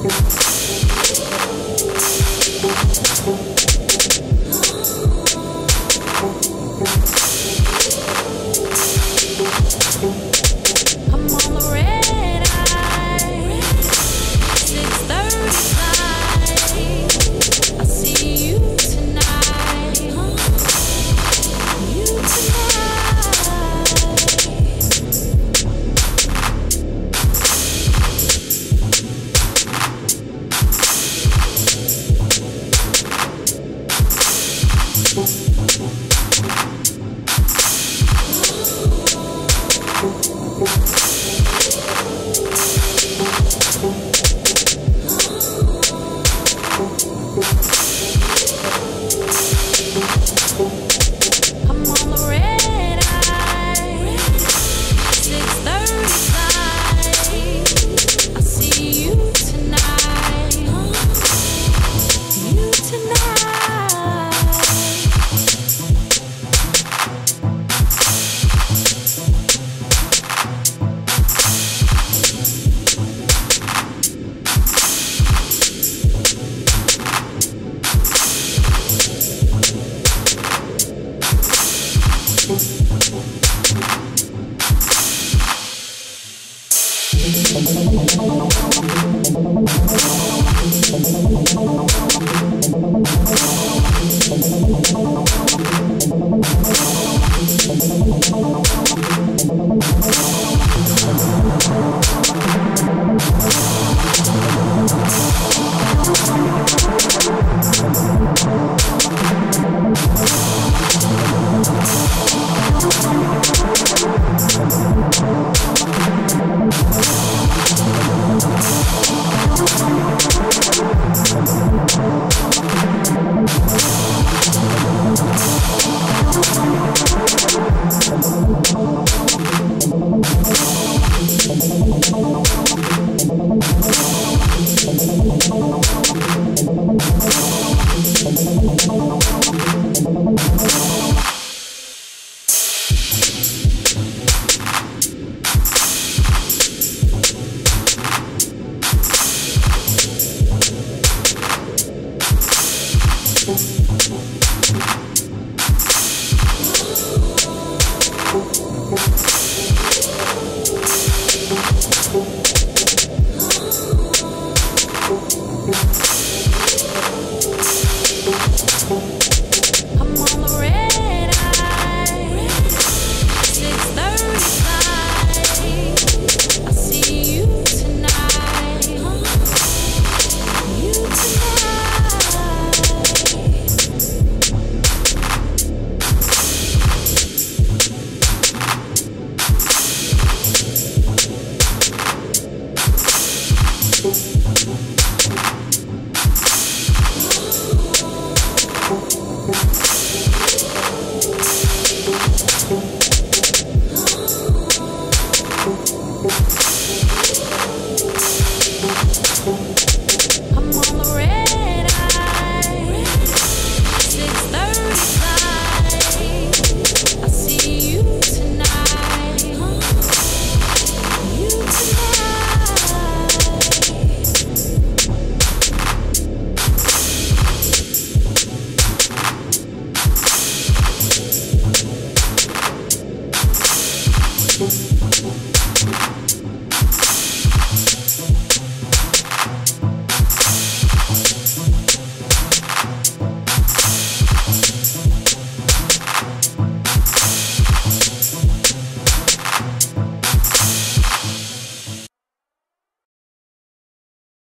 Thank school. Thank you.